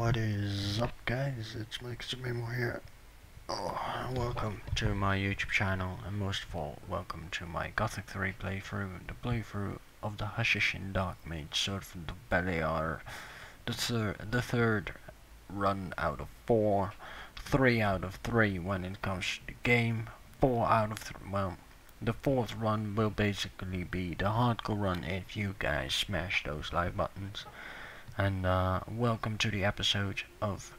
What is up guys, it's Mike Memo here. Oh, welcome to my YouTube channel and most of all, welcome to my Gothic 3 playthrough, the playthrough of the Hashishin Dark Mage Sword from the Beliar. The, the third run out of four, three out of three when it comes to the game, four out of well, the fourth run will basically be the hardcore run if you guys smash those like buttons and uh, welcome to the episode of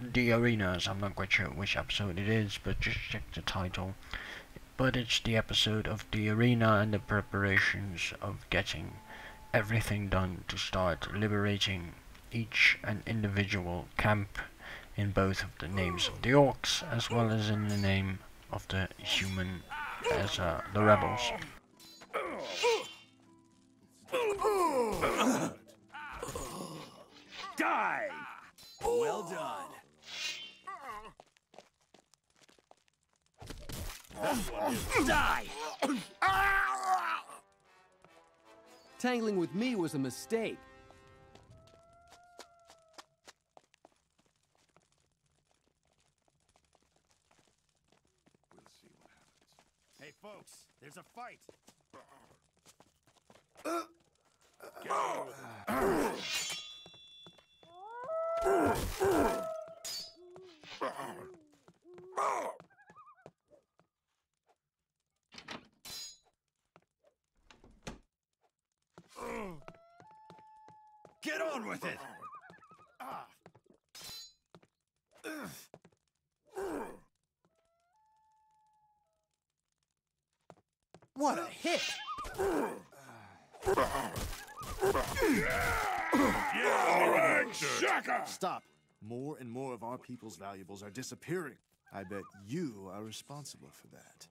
the arenas. I'm not quite sure which episode it is but just check the title. But it's the episode of the arena and the preparations of getting everything done to start liberating each and individual camp in both of the names of the orcs as well as in the name of the human as uh, the rebels Die! Well done. Die! Tangling with me was a mistake. Hey, folks, there's a fight. Get on with it! Ah. What a hit! Stop. More and more of our people's valuables are disappearing. I bet you are responsible for that.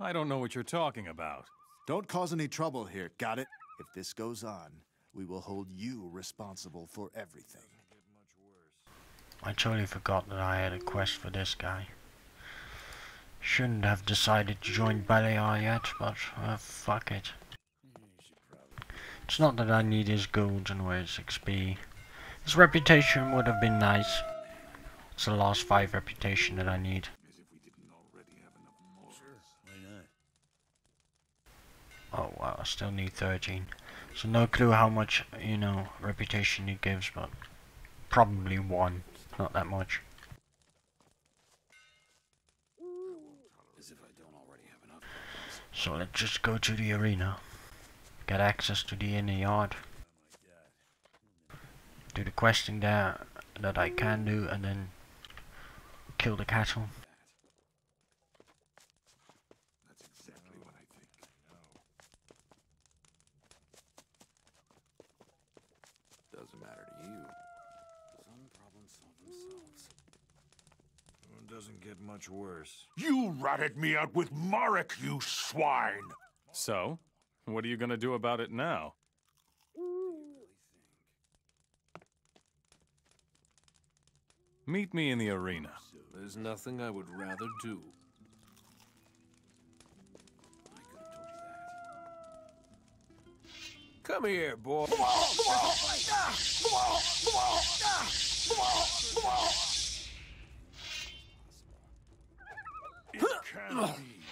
I don't know what you're talking about. Don't cause any trouble here, got it? If this goes on, we will hold you responsible for everything. I totally forgot that I had a quest for this guy. Shouldn't have decided to join Beliar yet, but uh, fuck it. It's not that I need his gold or his XP. His reputation would have been nice. It's the last five reputation that I need. Oh wow, I still need 13. So no clue how much, you know, reputation it gives, but probably one. Not that much. So let's just go to the arena. Get access to the inner yard. Do the questing there that I can do and then kill the cattle. That's exactly what I think. Doesn't matter to you. Some problems solve themselves. It doesn't get much worse. You ratted me out with Marek, you swine! So, what are you gonna do about it now? Meet me in the arena. There's nothing I would rather do. Come here, boy. It can't be.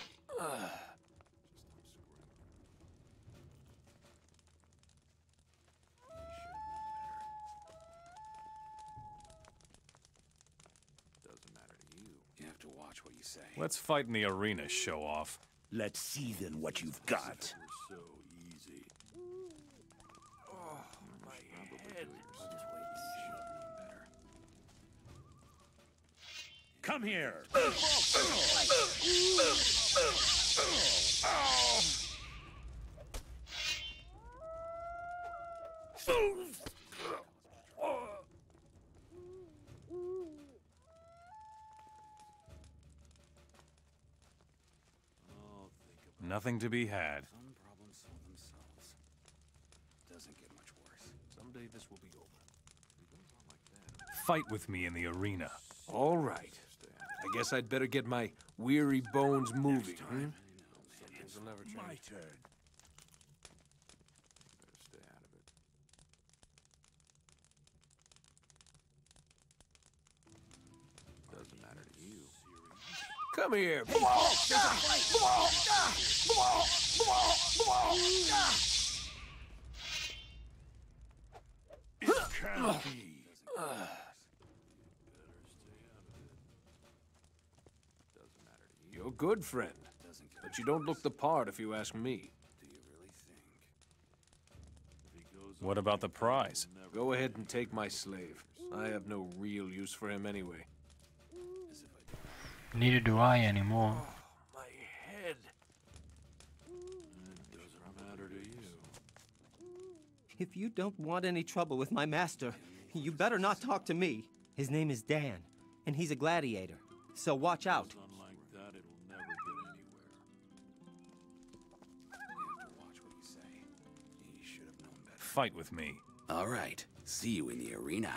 Doesn't matter to you. You have to watch what you say. Let's fight in the arena, show off. Let's see then what you've got. so easy. Oh, Come here. Nothing to be had. Some problems solve themselves. Doesn't get much worse. Someday this will be over. Fight with me in the arena. All right. I guess I'd better get my weary bones moving. Hmm? Things will never. My turn. Come here. It can't be. You're a good, friend. But you don't look the part if you ask me. What about the prize? Go ahead and take my slave. I have no real use for him anyway. Neither do I anymore. Oh, my head. Mm, Doesn't matter to you. If you don't want any trouble with my master, you better not talk to me. His name is Dan, and he's a gladiator. So watch out. Unlike that, it'll never get anywhere. You have to watch what you say. He should have known better. Fight with me. All right. See you in the arena.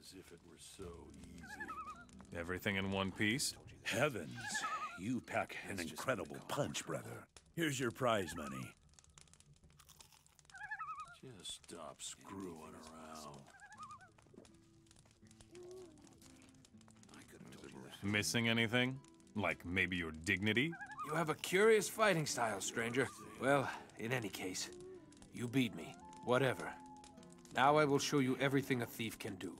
As if it were so easy. Everything in one piece? Heavens, you pack an incredible punch, brother. Here's your prize money. Just stop screwing around. I could have told you that. Missing anything? Like maybe your dignity? You have a curious fighting style, stranger. Well, in any case, you beat me. Whatever. Now I will show you everything a thief can do.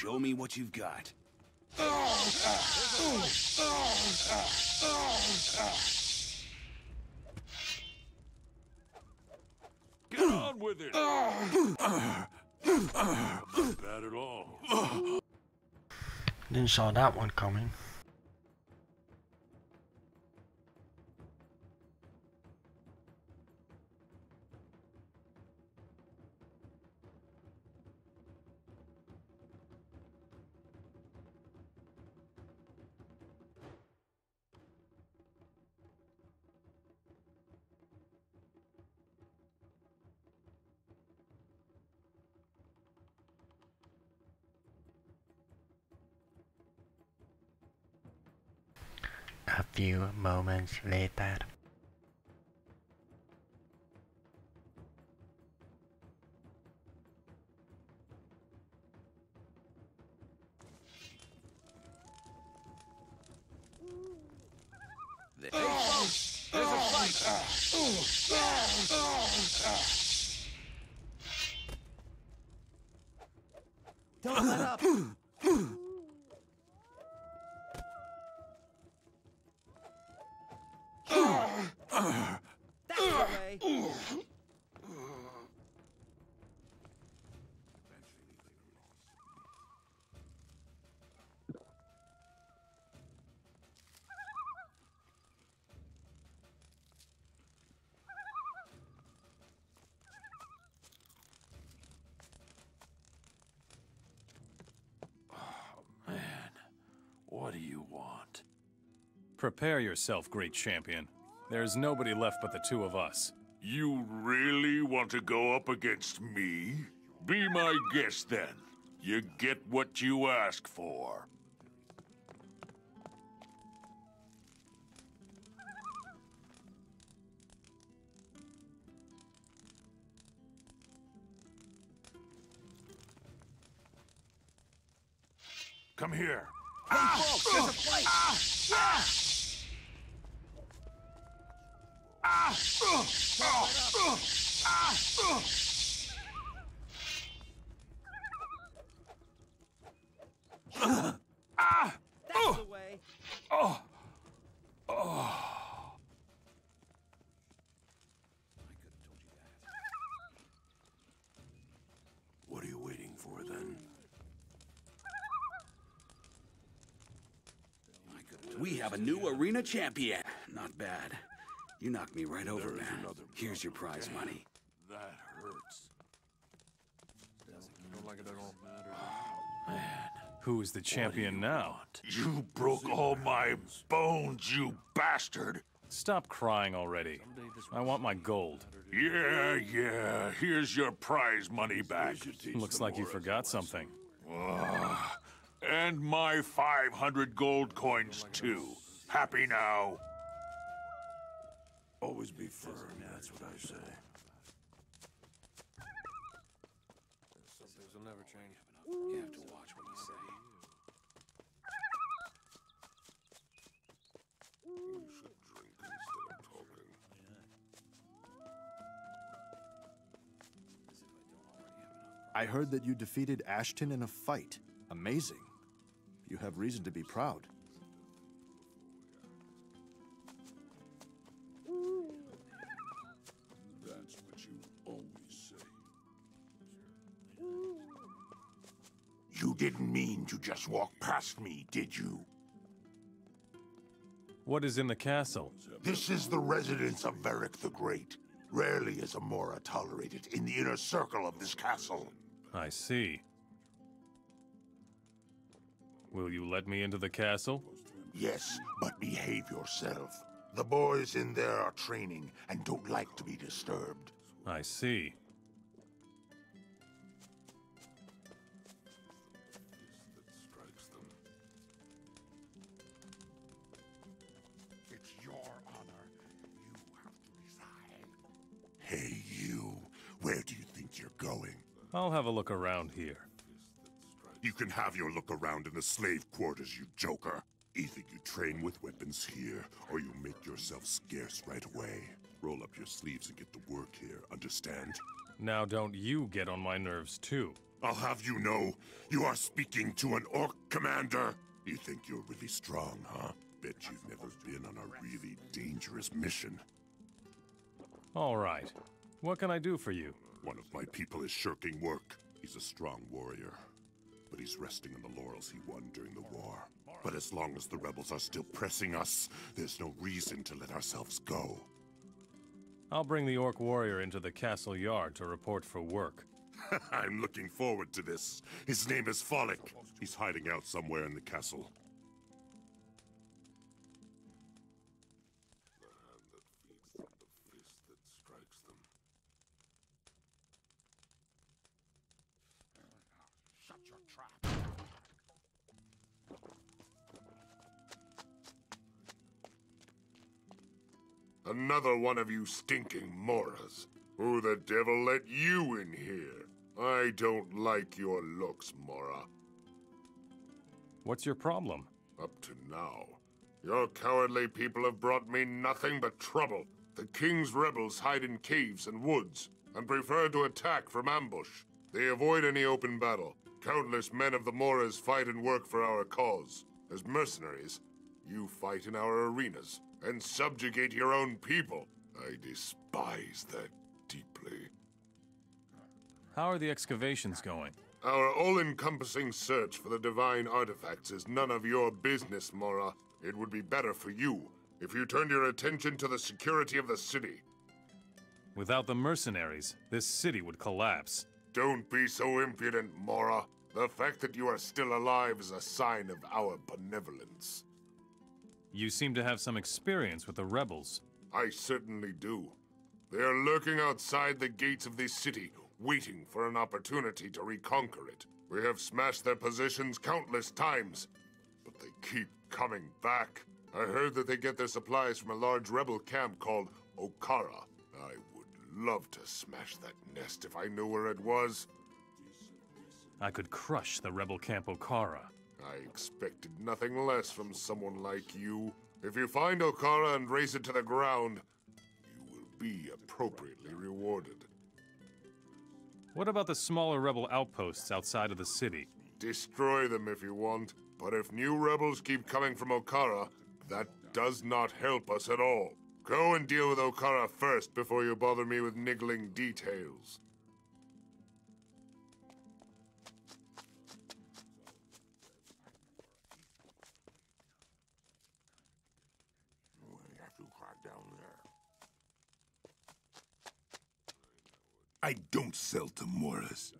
Show me what you've got. Get on with it! Not bad at all. Didn't saw that one coming. Few moments later. There- There's a fight! Don't let up. That's the way. What do you want? Prepare yourself, great champion. There's nobody left but the two of us. You really want to go up against me? Be my guest then. You get what you ask for. Come here. Hey, folks! There's a fight! That's the way. What are you waiting for then? We have a new arena champion. Not bad. You knocked me right over, There's man. another Here's your prize Dan. money. That hurts. don't like it at all. Who is the champion now? You broke all my bones, you bastard. Stop crying already. I want my gold. Yeah, yeah. Here's your prize money back. Looks like you forgot something. And my 500 gold coins, too. Happy now? Always be firm, that's what I say. Some things will never change. You have to watch what you say. You should drink instead of talking. I heard that you defeated Ashton in a fight. Amazing. You have reason to be proud. Didn't mean to just walk past me, did you? What is in the castle? This is the residence of Varric the Great. Rarely is a Mora tolerated in the inner circle of this castle. I see. Will you let me into the castle? Yes, but behave yourself. The boys in there are training and don't like to be disturbed. I see. I'll have a look around here. You can have your look around in the slave quarters, you joker. Either you train with weapons here, or you make yourself scarce right away. Roll up your sleeves and get to work here, understand? Now don't you get on my nerves too. I'll have you know, you are speaking to an orc commander. You think you're really strong, huh? Bet you've never been on a really dangerous mission. All right. What can I do for you? One of my people is shirking work. He's a strong warrior, but he's resting on the laurels he won during the war. But as long as the rebels are still pressing us, there's no reason to let ourselves go. I'll bring the Orc Warrior into the castle yard to report for work. I'm looking forward to this. His name is Follick. He's hiding out somewhere in the castle. One of you stinking Moras. Who the devil let you in here? I don't like your looks, Mora. What's your problem? Up to now, your cowardly people have brought me nothing but trouble. The king's rebels hide in caves and woods and prefer to attack from ambush. They avoid any open battle. Countless men of the Moras fight and work for our cause. As mercenaries, you fight in our arenas and subjugate your own people. I despise that deeply. How are the excavations going? Our all-encompassing search for the divine artifacts is none of your business, Mora. It would be better for you if you turned your attention to the security of the city. Without the mercenaries, this city would collapse. Don't be so impudent, Mora. The fact that you are still alive is a sign of our benevolence. You seem to have some experience with the rebels. I certainly do. They are lurking outside the gates of this city, waiting for an opportunity to reconquer it. We have smashed their positions countless times, but they keep coming back. I heard that they get their supplies from a large rebel camp called Okara. I would love to smash that nest if I knew where it was. I could crush the rebel camp Okara. I expected nothing less from someone like you. If you find Okara and raise it to the ground, you will be appropriately rewarded. What about the smaller rebel outposts outside of the city? Destroy them if you want, but if new rebels keep coming from Okara, that does not help us at all. Go and deal with Okara first before you bother me with niggling details. I don't sell to Moras.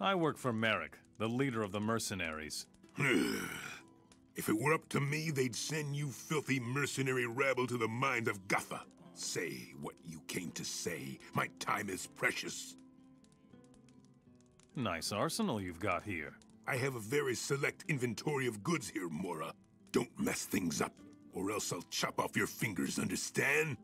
I work for Merrick, the leader of the mercenaries. If it were up to me, they'd send you filthy mercenary rabble to the mind of Gutha. Say what you came to say. My time is precious. Nice arsenal you've got here. I have a very select inventory of goods here, Mora. Don't mess things up. or else I'll chop off your fingers, understand?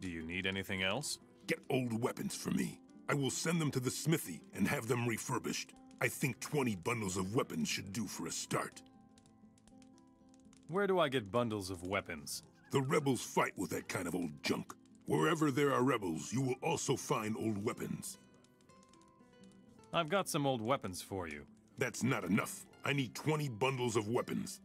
Do you need anything else? Get old weapons for me. I will send them to the smithy and have them refurbished. I think 20 bundles of weapons should do for a start. Where do I get bundles of weapons? The rebels fight with that kind of old junk. Wherever there are rebels, you will also find old weapons. I've got some old weapons for you. That's not enough. I need 20 bundles of weapons.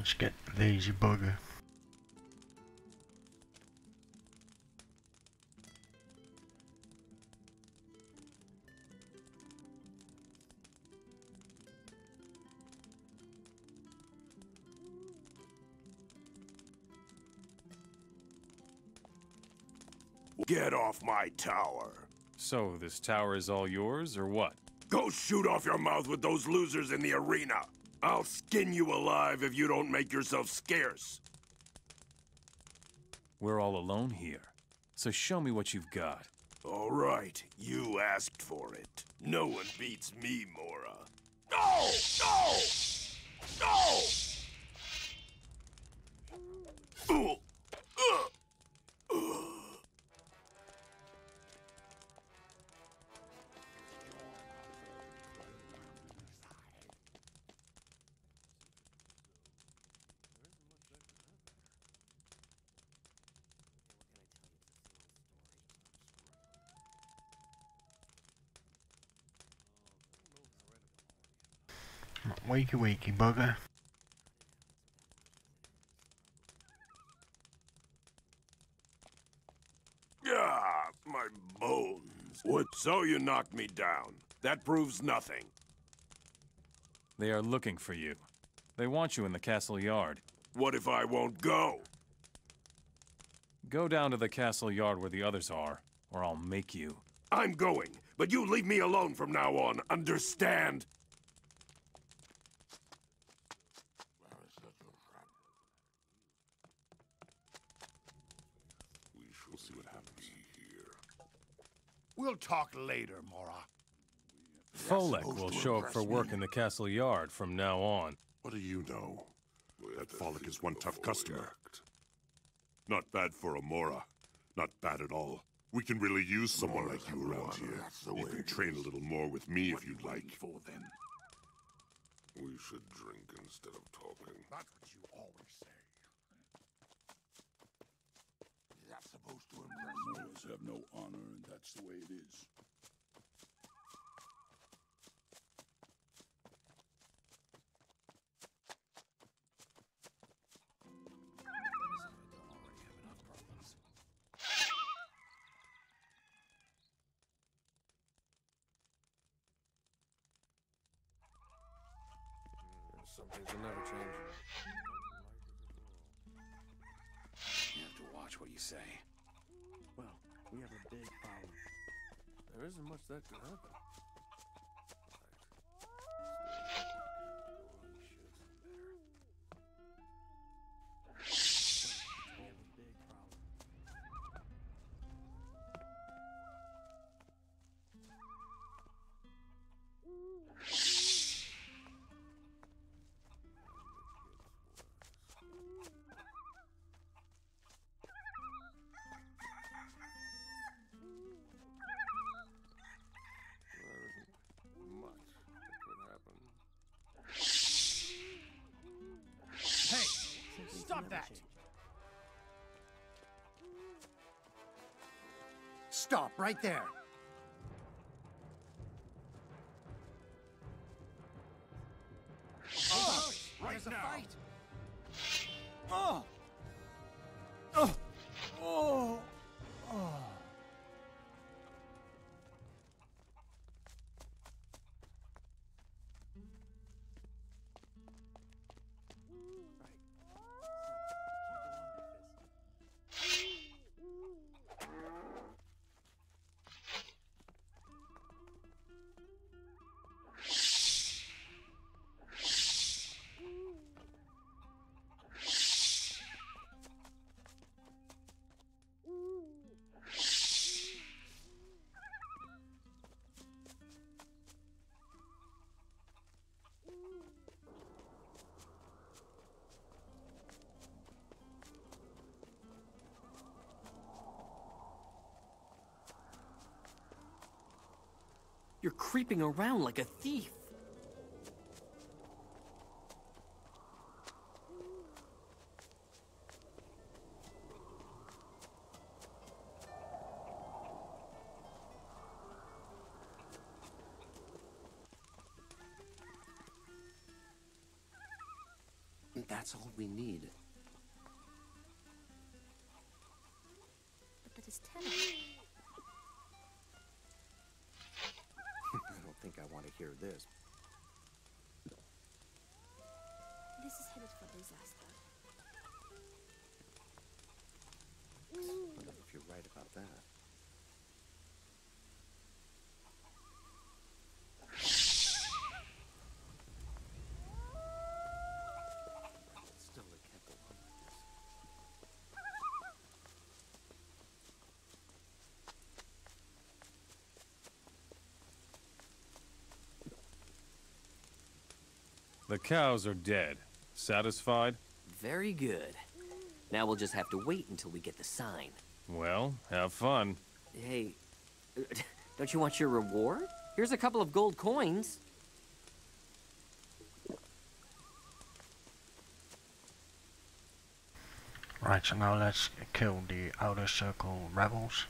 Let's get lazy bugger. Get off my tower. So, this tower is all yours, or what? Go shoot off your mouth with those losers in the arena. I'll skin you alive if you don't make yourself scarce. We're all alone here. So show me what you've got. All right, you asked for it. No one beats me, Mora. No! No! No! Wakey wakey bugger. Ah, my bones. What? So you knocked me down. That proves nothing. They are looking for you. They want you in the castle yard. What if I won't go? Go down to the castle yard where the others are, or I'll make you. I'm going, but you leave me alone from now on, understand? We shall see what happens here. We'll talk later, Mora. Folek supposed will show up for work me. in the castle yard from now on. What do you know? That Folek is one tough customer. act. Not bad for a Mora. Not bad at all. We can really use someone Amora's like you around one, here. that's the You way can train a little more with me if you'd like. For then. We should drink instead of talking. That's what you always say. Moras have no honor, and that's the way it is. That could happen. Stop right there. You're creeping around like a thief. The cows are dead. Satisfied? Very good. Now we'll just have to wait until we get the sign. Well, have fun. Hey, uh, don't you want your reward? Here's a couple of gold coins. Right, so now let's kill the outer circle rebels.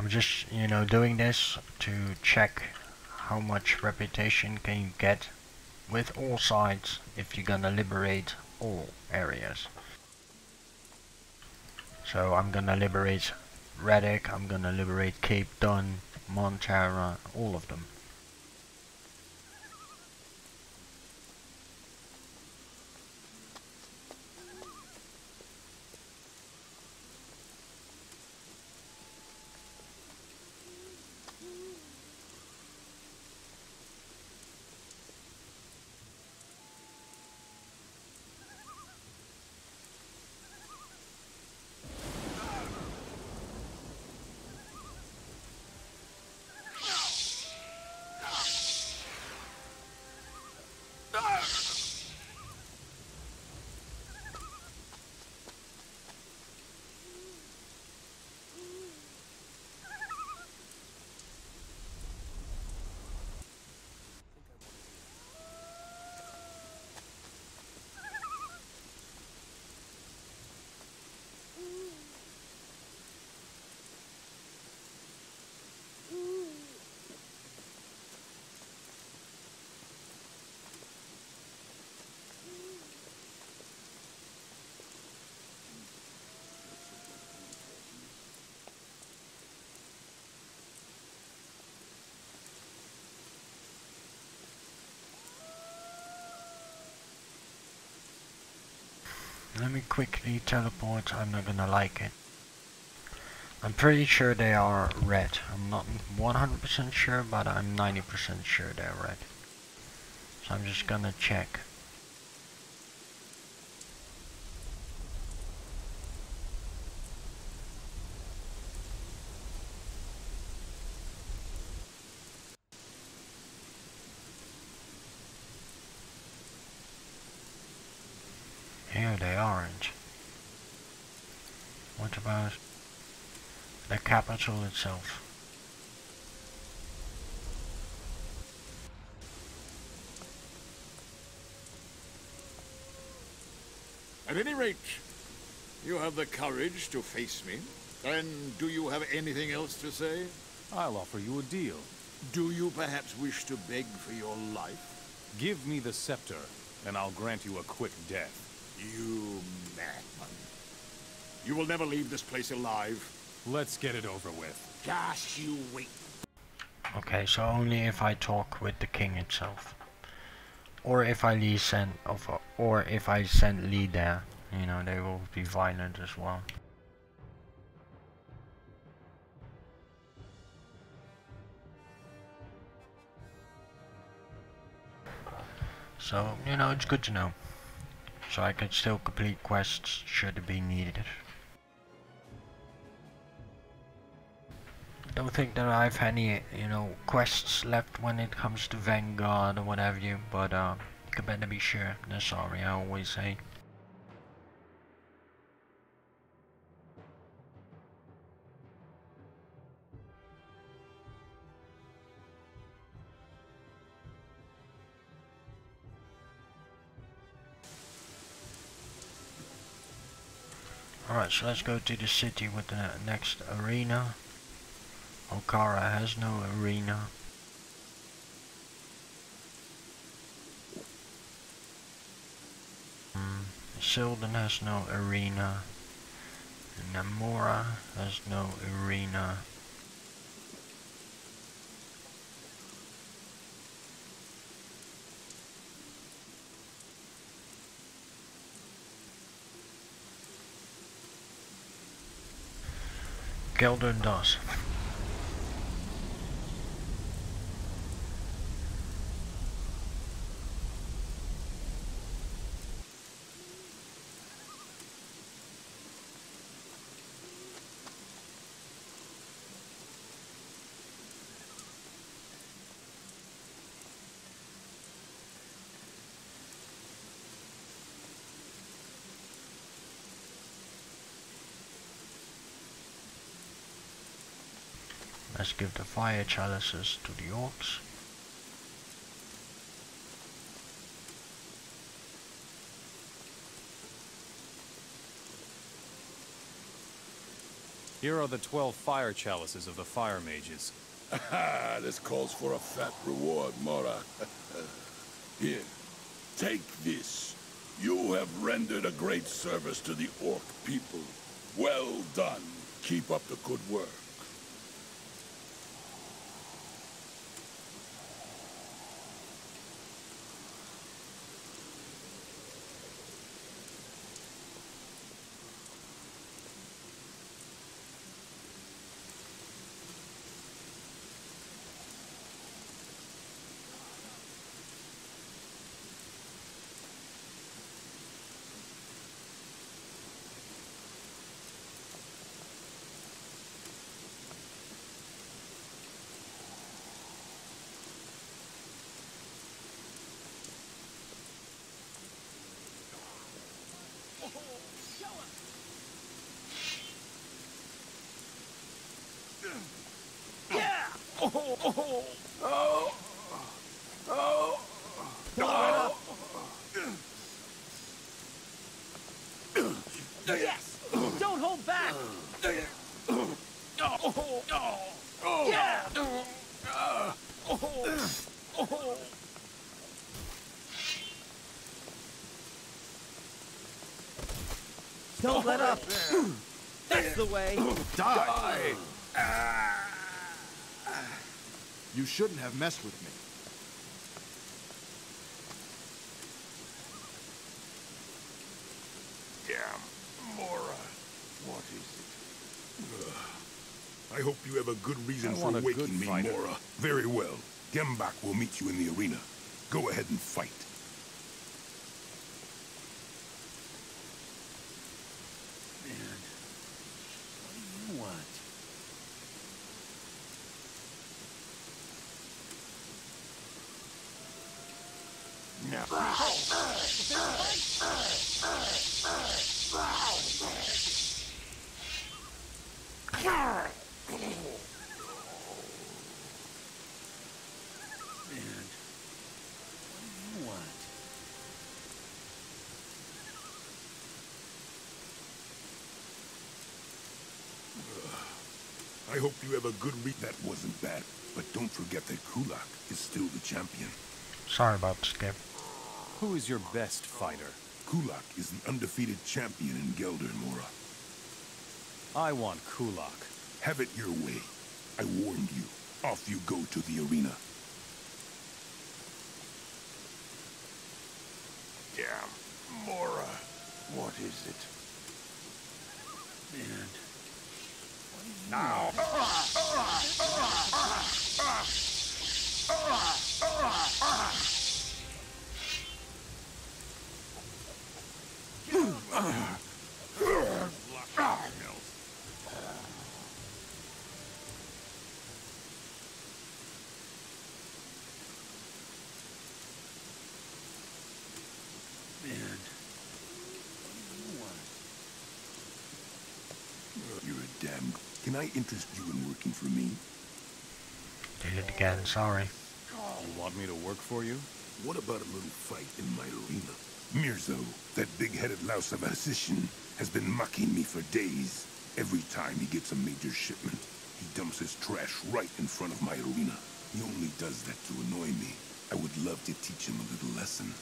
I'm just, you know, doing this to check how much reputation can you get with all sides if you're gonna liberate all areas. So I'm gonna liberate Reddock, I'm gonna liberate Cape Dun, Montera, all of them. Let me quickly teleport. I'm not gonna like it. I'm pretty sure they are red. I'm not 100% sure, but I'm 90% sure they're red. So I'm just gonna check. Here they aren't. What about the capital itself? At any rate, you have the courage to face me. And do you have anything else to say? I'll offer you a deal. Do you perhaps wish to beg for your life? Give me the scepter, and I'll grant you a quick death. You madman. You will never leave this place alive. Let's get it over with. Just you wait. Okay, so only if I talk with the king itself. Or if I Lee send of or if I send Lee there, you know, they will be violent as well. So, you know, it's good to know. So I can still complete quests should it be needed. Don't think that I've any, you know, quests left when it comes to Vengard or whatever you, but uh, you can better be sure. No, sorry, I always say. Alright, so let's go to the city with the next arena. Okara has no arena. Mm, Silden has no arena. Nemora has no arena. Geldern does. Let's give the fire chalices to the orcs. Here are the twelve fire chalices of the fire mages. Aha, this calls for a fat reward, Mora. Here, take this. You have rendered a great service to the Orc people. Well done. Keep up the good work. Oh, oh, oh, oh, oh. Yes! Don't hold back! Oh, oh, oh. Yeah! Oh, oh. Don't let up! That's the way! Die! You shouldn't have messed with me. Yeah. What is it? I hope you have a good reason I for want a good waking me, fighter. Morra. Very well. Gembak will meet you in the arena. Go ahead and fight. Man, what do you want? Man, what do you want? I hope you have a good re- That wasn't bad. But don't forget that Kulak is still the champion. Sorry about the skip. Who is your best fighter? Kulak is the undefeated champion in Geldern, Morra. I want Kulak. Have it your way. I warned you. Off you go to the arena. Damn. Morra. What is it? Man, Now. Ah, ah, ah, man, You're a damn... Can I interest you in working for me? Did it again, sorry. You want me to work for you? What about a little fight in my arena? Mirzo, that big-headed louse of a physician, has been mocking me for days. Every time he gets a major shipment, he dumps his trash right in front of my arena. He only does that to annoy me. I would love to teach him a little lesson.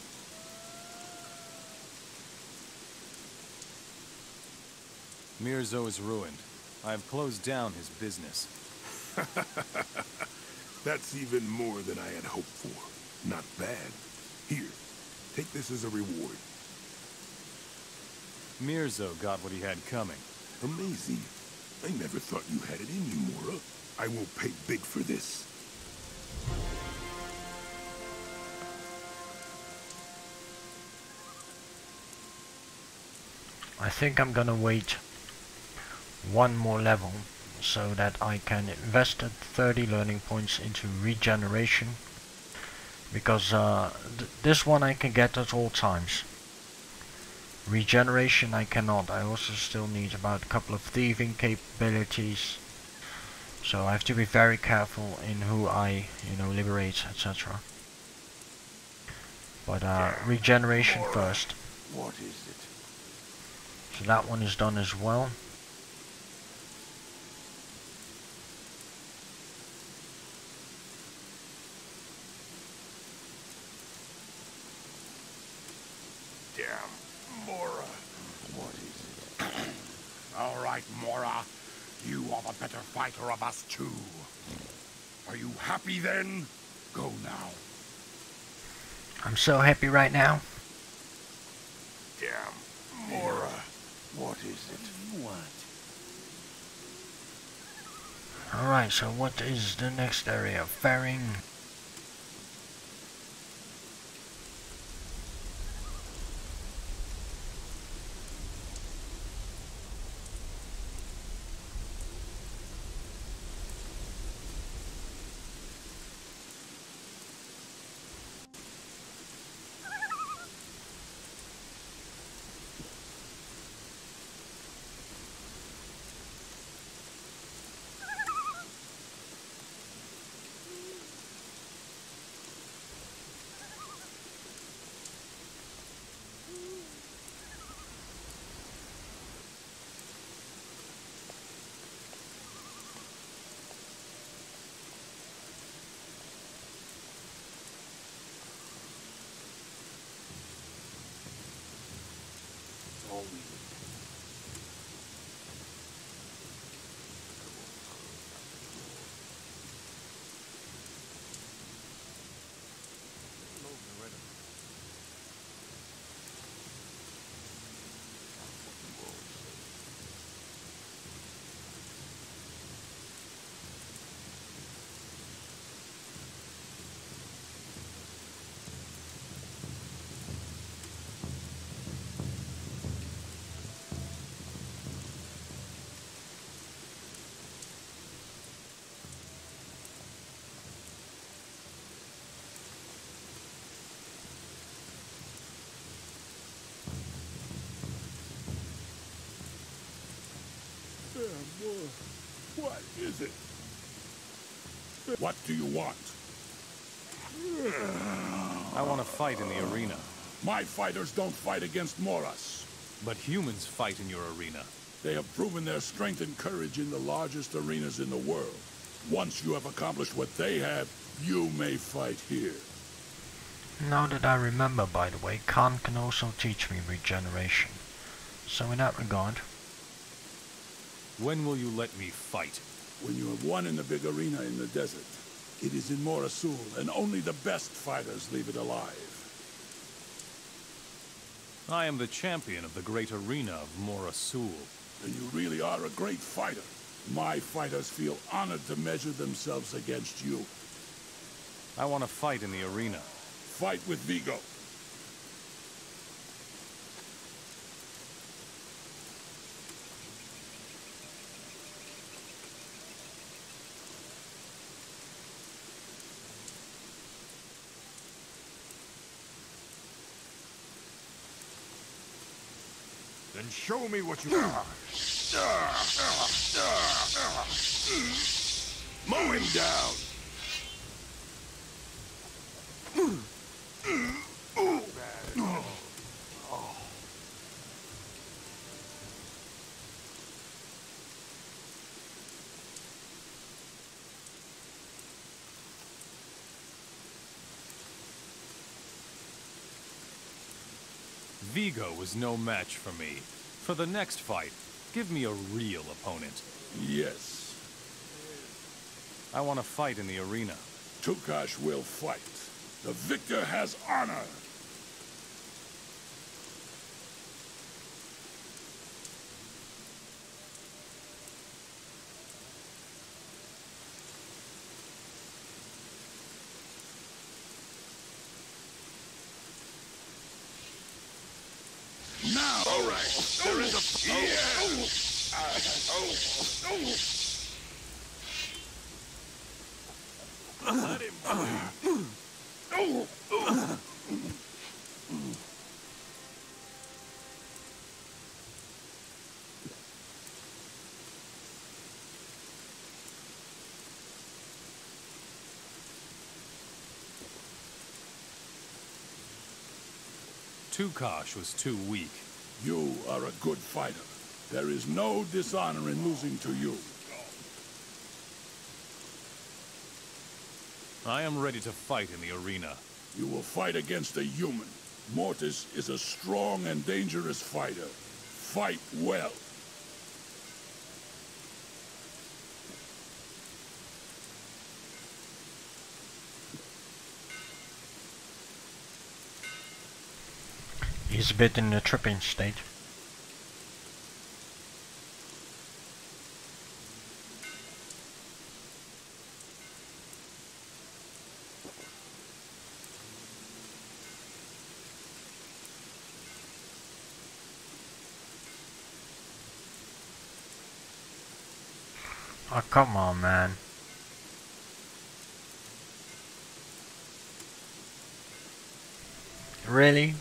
Mirzo is ruined. I have closed down his business. That's even more than I had hoped for. Not bad. Here, take this as a reward. Mirzo got what he had coming. Amazing. I never thought you had it in you, Morra. I will pay big for this. I think I'm gonna wait one more level so that I can invest the 30 learning points into regeneration because uh, th this one I can get at all times. Regeneration I cannot. I also still need about a couple of thieving capabilities. So I have to be very careful in who I, you know, liberate, etc. But uh, regeneration first. What is it? So that one is done as well. Damn. Morra. What is it? All right, Morra. You are the better fighter of us two. Are you happy then? Go now. I'm so happy right now. Damn. Morra. What is it? you want? Alright, so what is the next area? Faring. What is it? What do you want? I want to fight in the arena. My fighters don't fight against Morras. But humans fight in your arena. They have proven their strength and courage in the largest arenas in the world. Once you have accomplished what they have, you may fight here. Now that I remember, by the way, Khan can also teach me regeneration. So in that regard... When will you let me fight? When you have won in the big arena in the desert. It is in Mora Sul, and only the best fighters leave it alive. I am the champion of the great arena of Mora Sul. Then you really are a great fighter. My fighters feel honored to measure themselves against you. I want to fight in the arena. Fight with Vigo. Then show me what you are. Mow him down! Vigo was no match for me. For the next fight, give me a real opponent. Yes. I want to fight in the arena. Tukash will fight. The victor has honor. Now! All right. There is a... Yeah. Let him Tukash was too weak. You are a good fighter. There is no dishonor in losing to you. I am ready to fight in the arena. You will fight against a human. Mortis is a strong and dangerous fighter. Fight well. He's a bit in a tripping state. Oh, come on, man. Really?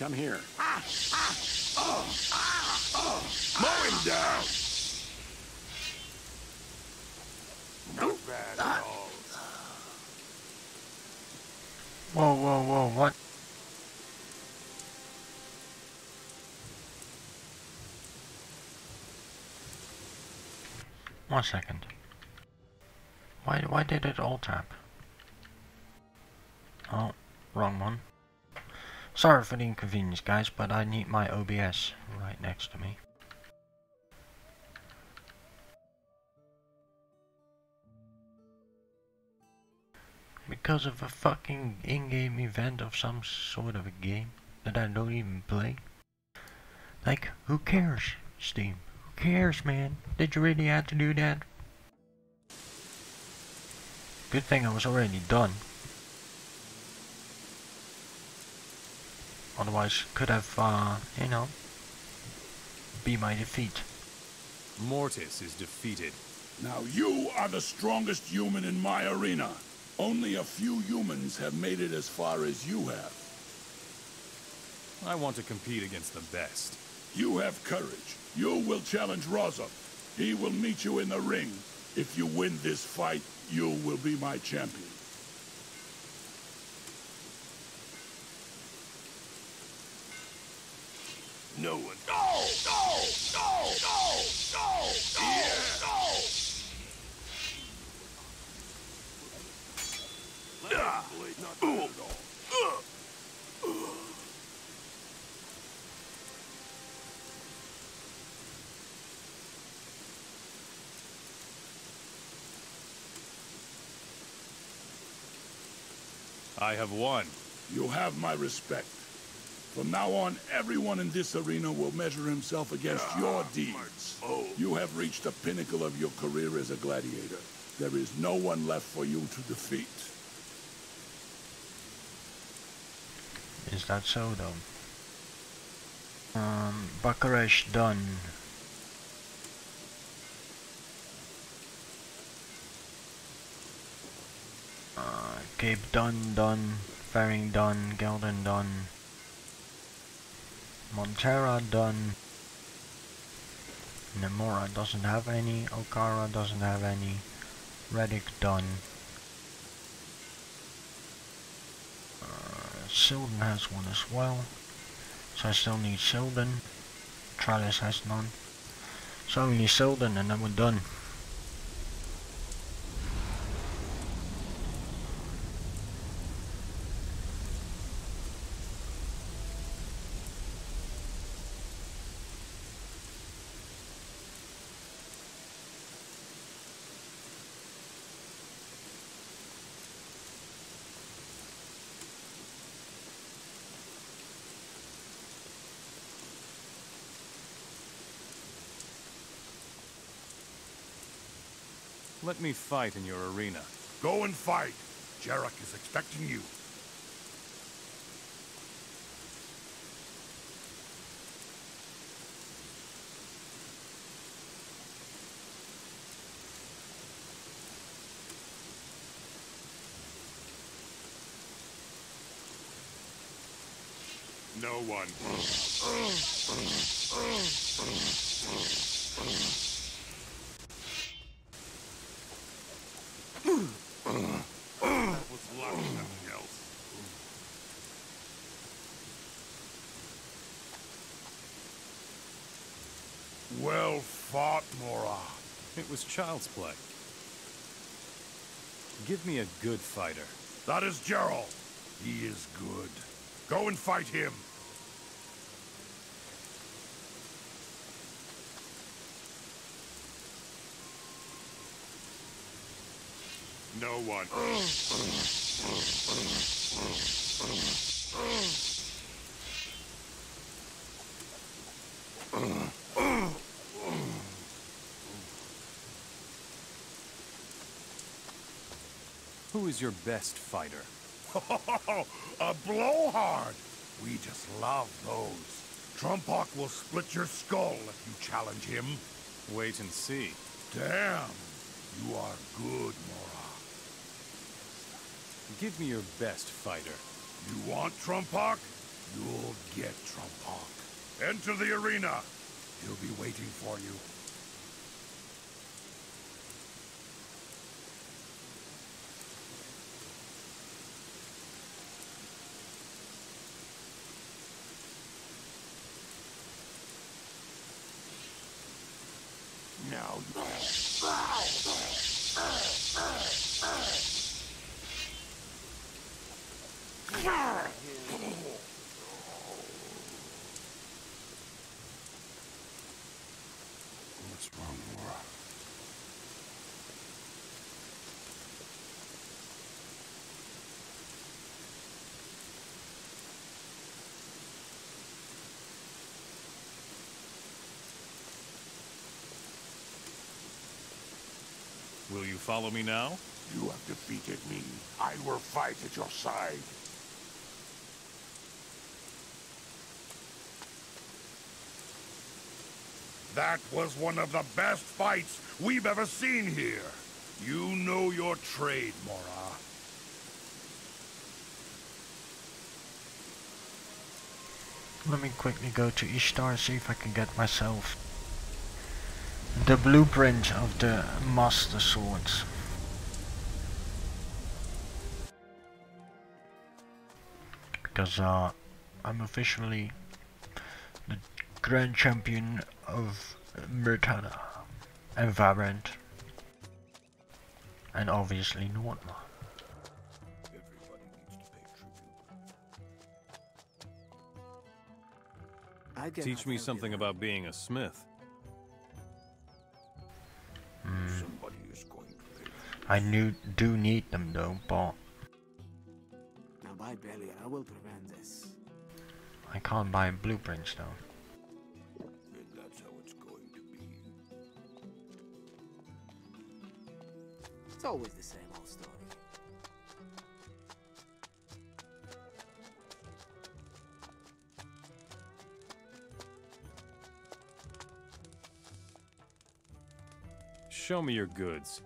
Come here. Mow him down! Not bad at all. Whoa, whoa, whoa, what? One second. Why, why did it all tap? Oh, wrong one. Sorry for the inconvenience guys, but I need my OBS right next to me. Because of a fucking in-game event of some sort of a game that I don't even play. Like, who cares, Steam? Who cares, man? Did you really have to do that? Good thing I was already done. Otherwise, could have, uh, you know, be my defeat. Mortis is defeated. Now you are the strongest human in my arena. Only a few humans have made it as far as you have. I want to compete against the best. You have courage. You will challenge Rozov. He will meet you in the ring. If you win this fight, you will be my champion. No one. No! No! No! No! No! No! No! Ah. Not bad at all. I have won. You have my respect. From now on, everyone in this arena will measure himself against your deeds. You have reached the pinnacle of your career as a gladiator. There is no one left for you to defeat. Is that so though? Um, Bakaresh done. Uh, Cape Dun, done. Faring done. Geldern done. Montera done. Nemora doesn't have any. Okara doesn't have any. Reddock done. Uh, Silden has one as well. So I still need Silden. Trelis has none. So we need Silden and then we're done. Let me fight in your arena. Go and fight. Jarek is expecting you. No one. That was luck, nothing else. Well fought, Morra. It was child's play. Give me a good fighter. That is Gerald. He is good. Go and fight him. No one. Who is your best fighter? a blowhard. We just love those. Trumpok will split your skull if you challenge him. Wait and see. Damn, you are good, Morra. Give me your best fighter. You want Trumpok? You'll get Trumpok. Enter the arena. He'll be waiting for you. Now What's wrong, Morra? Will you follow me now? You have defeated me. I will fight at your side. That was one of the best fights we've ever seen here. You know your trade, Morra. Let me quickly go to Ishtar, and see if I can get myself the blueprint of the Master Swords. Because uh, I'm officially the Grand Champion of Myrtana and Varant and obviously Nordmar. Teach me something about being a smith. I knew, do need them though, but Now buy Beliar, I will prevent this. I can't buy blueprints though. That's how it's going to be. It's always the same old story. Show me your goods.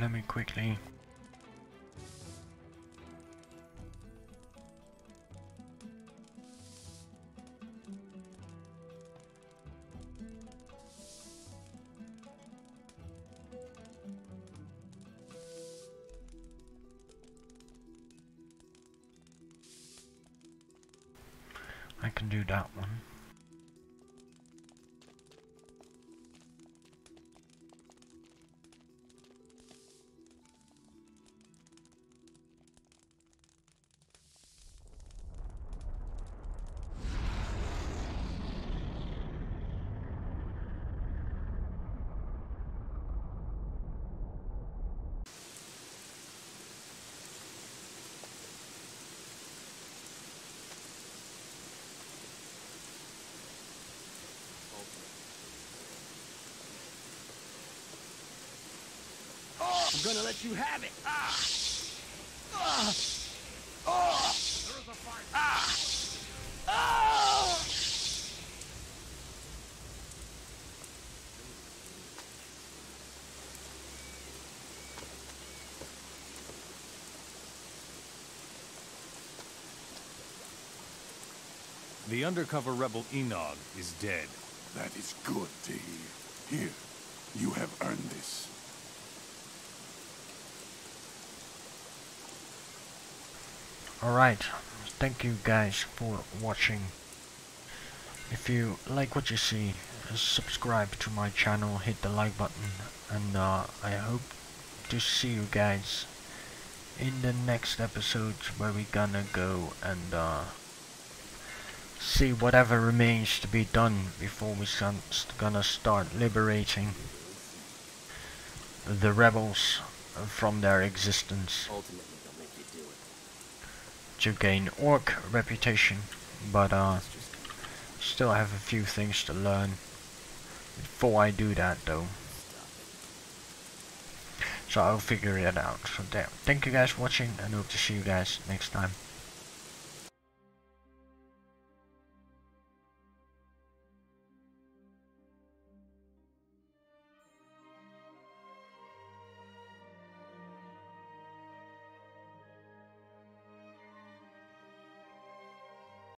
Let me quickly gonna let you have it. Ah! Ah! Ah! Ah! Ah! The undercover rebel Enog is dead. That is good to hear. Here, you have earned this. Alright, thank you guys for watching. If you like what you see, subscribe to my channel, hit the like button, and uh, I hope to see you guys in the next episode where we gonna go and uh, see whatever remains to be done before we gonna start liberating the rebels from their existence Ultimately, they'll make you do it. To gain orc reputation, but uh, still have a few things to learn before I do that though. So I'll figure it out. So there. Thank you guys for watching and hope to see you guys next time.